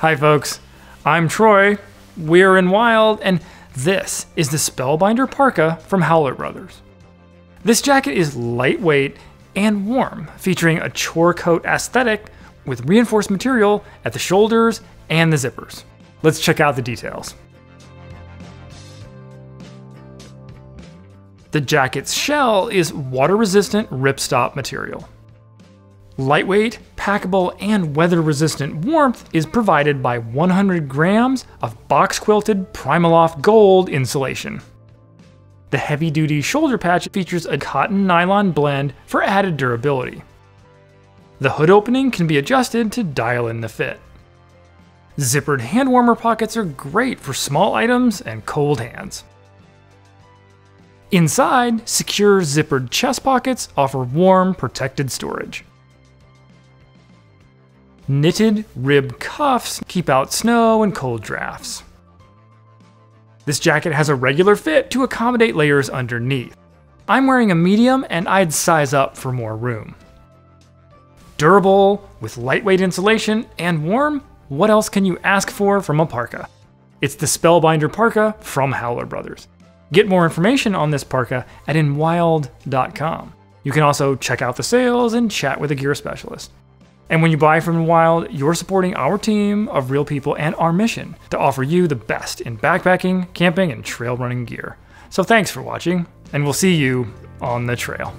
Hi, folks. I'm Troy. We're Enwild, and this is the Spellbinder Parka from Howler Brothers. This jacket is lightweight and warm, featuring a chore coat aesthetic with reinforced material at the shoulders and the zippers. Let's check out the details. The jacket's shell is water-resistant ripstop material. Lightweight, packable, and weather-resistant warmth is provided by 100 grams of box-quilted PrimaLoft Gold insulation. The heavy-duty shoulder patch features a cotton nylon blend for added durability. The hood opening can be adjusted to dial in the fit. Zippered hand warmer pockets are great for small items and cold hands. Inside, secure zippered chest pockets offer warm, protected storage. Knitted rib cuffs keep out snow and cold drafts. This jacket has a regular fit to accommodate layers underneath. I'm wearing a medium and I'd size up for more room. Durable, with lightweight insulation, and warm, what else can you ask for from a parka? It's the Spellbinder Parka from Howler Brothers. Get more information on this parka at enwild.com. You can also check out the sales and chat with a gear specialist. And when you buy from Wild, you're supporting our team of real people and our mission to offer you the best in backpacking, camping, and trail running gear. So thanks for watching, and we'll see you on the trail.